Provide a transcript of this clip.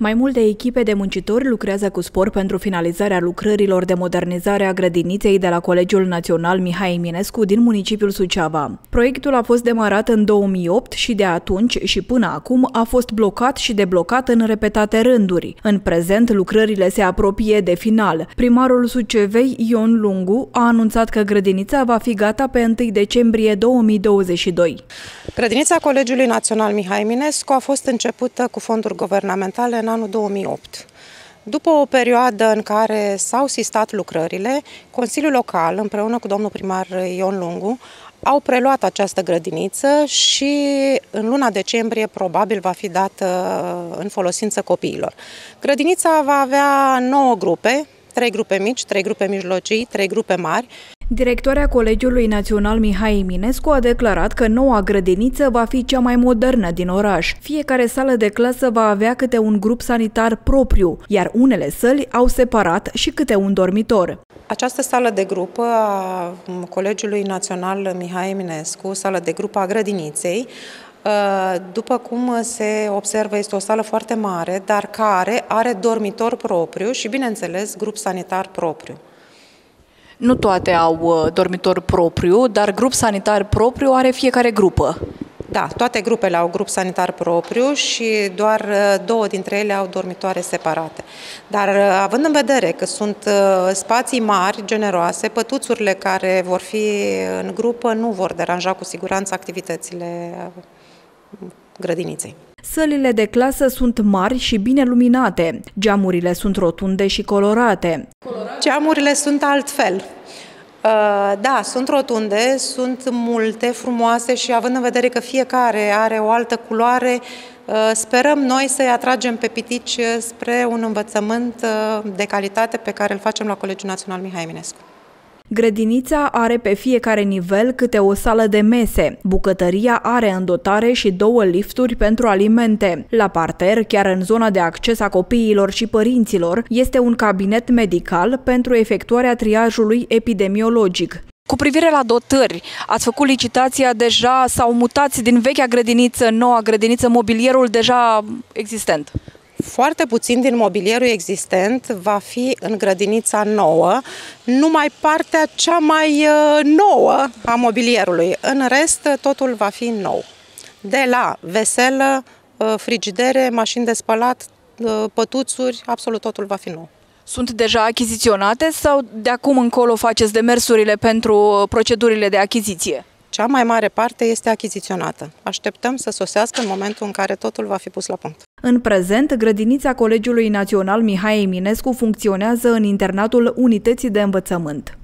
Mai multe echipe de muncitori lucrează cu spor pentru finalizarea lucrărilor de modernizare a grădiniței de la Colegiul Național Mihai Eminescu din municipiul Suceava. Proiectul a fost demarat în 2008 și de atunci și până acum a fost blocat și deblocat în repetate rânduri. În prezent, lucrările se apropie de final. Primarul Sucevei, Ion Lungu, a anunțat că grădinița va fi gata pe 1 decembrie 2022. Grădinița Colegiului Național Mihai Eminescu a fost începută cu fonduri guvernamentale în în anul 2008. După o perioadă în care s-au sistat lucrările, Consiliul Local, împreună cu domnul primar Ion Lungu, au preluat această grădiniță și în luna decembrie probabil va fi dată în folosință copiilor. Grădinița va avea 9 grupe, trei grupe mici, trei grupe mijlocii, trei grupe mari. Directoarea Colegiului Național Mihai Eminescu a declarat că noua grădiniță va fi cea mai modernă din oraș. Fiecare sală de clasă va avea câte un grup sanitar propriu, iar unele săli au separat și câte un dormitor. Această sală de grupă a Colegiului Național Mihai Eminescu, sală de grupă a grădiniței, după cum se observă, este o sală foarte mare, dar care are dormitor propriu și, bineînțeles, grup sanitar propriu. Nu toate au uh, dormitor propriu, dar grup sanitar propriu are fiecare grupă. Da, toate grupele au grup sanitar propriu și doar uh, două dintre ele au dormitoare separate. Dar uh, având în vedere că sunt spații mari, generoase, pătuțurile care vor fi în grupă nu vor deranja cu siguranță activitățile grădiniței. Sălile de clasă sunt mari și bine luminate. Geamurile sunt rotunde și colorate. Geamurile sunt altfel. Uh, da, sunt rotunde, sunt multe, frumoase și având în vedere că fiecare are o altă culoare, uh, sperăm noi să-i atragem pe pitici spre un învățământ uh, de calitate pe care îl facem la Colegiul Național Mihai Eminescu. Grădinița are pe fiecare nivel câte o sală de mese. Bucătăria are în dotare și două lifturi pentru alimente. La parter, chiar în zona de acces a copiilor și părinților, este un cabinet medical pentru efectuarea triajului epidemiologic. Cu privire la dotări, ați făcut licitația deja sau mutați din vechea grădiniță în noua grădiniță mobilierul deja existent? Foarte puțin din mobilierul existent va fi în grădinița nouă, numai partea cea mai uh, nouă a mobilierului. În rest, totul va fi nou. De la veselă, uh, frigidere, mașini de spălat, uh, pătuțuri, absolut totul va fi nou. Sunt deja achiziționate sau de acum încolo faceți demersurile pentru procedurile de achiziție? Cea mai mare parte este achiziționată. Așteptăm să sosească în momentul în care totul va fi pus la punct. În prezent, grădinița Colegiului Național Mihai Eminescu funcționează în internatul Unității de Învățământ.